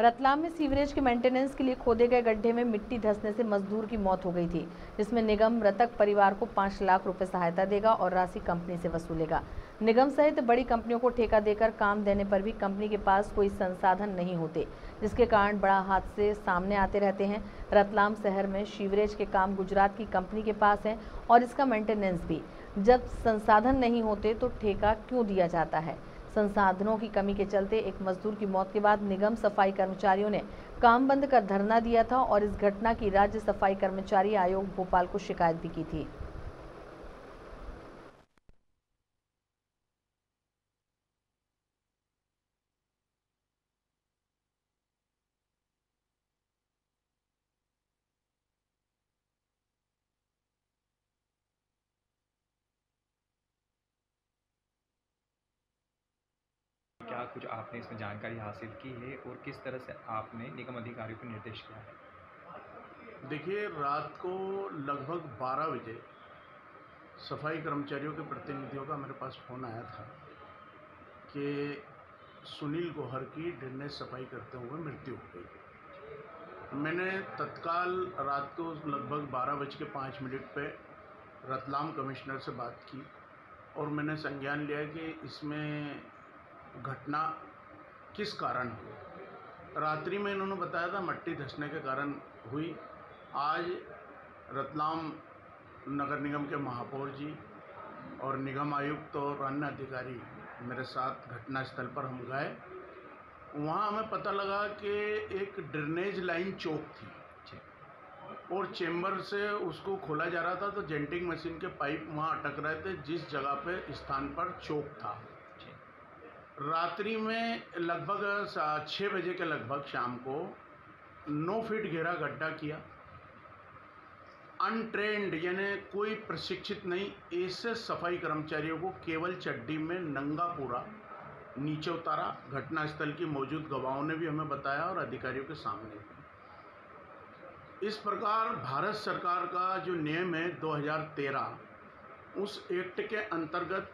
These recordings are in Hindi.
रतलाम में सीवरेज के मेंटेनेंस के लिए खोदे गए गड्ढे में मिट्टी धंसने से मजदूर की मौत हो गई थी, जिसमें निगम मृतक परिवार को पाँच लाख रुपए सहायता देगा और राशि कंपनी से वसूलेगा। निगम सहित बड़ी कंपनियों को ठेका देकर काम देने पर भी कंपनी के पास कोई संसाधन नहीं होते, जिसके कारण बड़ा हादसे सामने आते रहते हैं। रतलाम शहर में सीवरेज के काम गुजरात की कंपनी के पास है और इसका मेंटेनेंस भी। जब संसाधन नहीं होते तो ठेका क्यों दिया जाता है? संसाधनों की कमी के चलते एक मजदूर की मौत के बाद निगम सफ़ाई कर्मचारियों ने काम बंद कर धरना दिया था और इस घटना की राज्य सफ़ाई कर्मचारी आयोग भोपाल को शिकायत भी की थी। कुछ आपने इसमें जानकारी हासिल की है और किस तरह से आपने निगम अधिकारियों को निर्देश किया है? देखिए, रात को लगभग 12 बजे सफ़ाई कर्मचारियों के प्रतिनिधियों का मेरे पास फ़ोन आया था कि सुनील गोहर की ड्रेनेज सफ़ाई करते हुए मृत्यु हो गई। मैंने तत्काल रात को लगभग बारह बज के पाँच मिनट पर रतलाम कमिश्नर से बात की और मैंने संज्ञान लिया कि इसमें घटना किस कारण हुई? रात्रि में इन्होंने बताया था मट्टी धंसने के कारण हुई। आज रतलाम नगर निगम के महापौर जी और निगम आयुक्त और अन्य अधिकारी मेरे साथ घटनास्थल पर हम गए। वहाँ हमें पता लगा कि एक ड्रेनेज लाइन चौक थी। और चेम्बर से उसको खोला जा रहा था तो जेंटिंग मशीन के पाइप वहाँ अटक रहे थे, जिस जगह पे स्थान पर चौक था। रात्रि में लगभग छः बजे के लगभग शाम को नौ फीट गहरा गड्ढा किया। अनट्रेंड, यानी कोई प्रशिक्षित नहीं, ऐसे सफ़ाई कर्मचारियों को केवल चड्डी में नंगा पूरा नीचे उतारा। घटनास्थल की मौजूद गवाहों ने भी हमें बताया और अधिकारियों के सामने। इस प्रकार भारत सरकार का जो नियम है 2013 उस एक्ट के अंतर्गत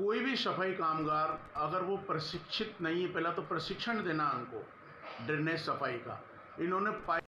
कोई भी सफ़ाई कामगार अगर वो प्रशिक्षित नहीं है, पहला तो प्रशिक्षण देना उनको, ड्रेनेज सफ़ाई का। इन्होंने पाइप